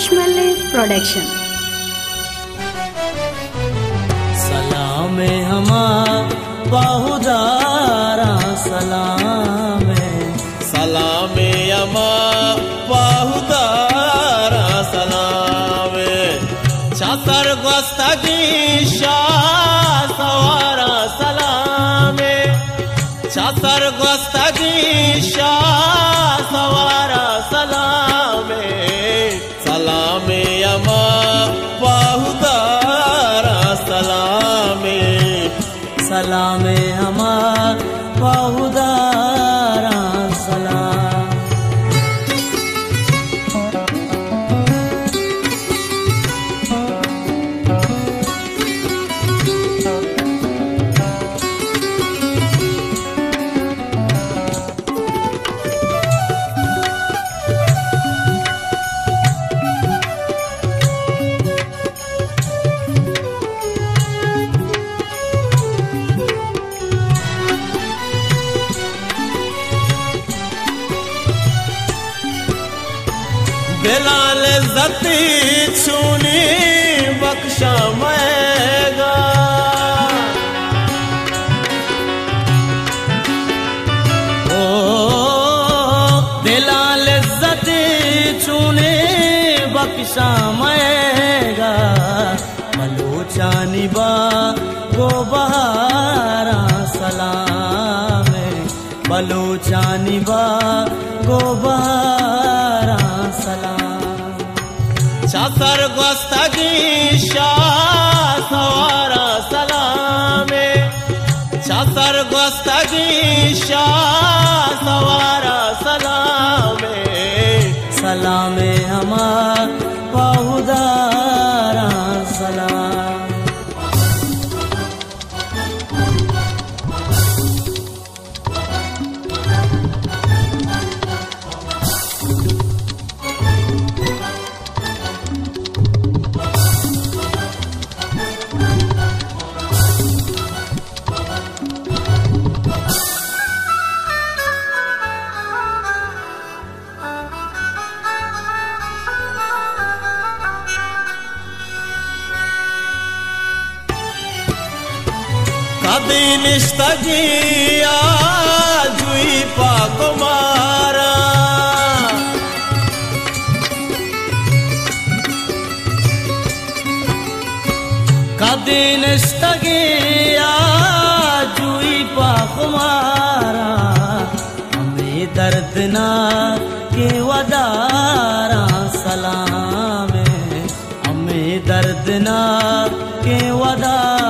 वॉशमले production सलाम हमा बहुदारा सलाम। सलाम अमा बहुदारा सलाम। छतर गोस्तगी सवारा, सलाम। छतर गोस्तगी शाह बिलाल जती छूनी बख्शा मैगा। ओ दिलाल इज़्ज़त चूने बख्शा मैगा। बलोचानी बा गो बहारा सलाम बलोचानी बा गो सलाम छतर गोस्तगी कदी निस्तगी जुई पाकुमारा कदीन स्तगिया जुई पाकुमारा हमें दर्द ना के वदारा सलाम हमें दर्द ना के वदारा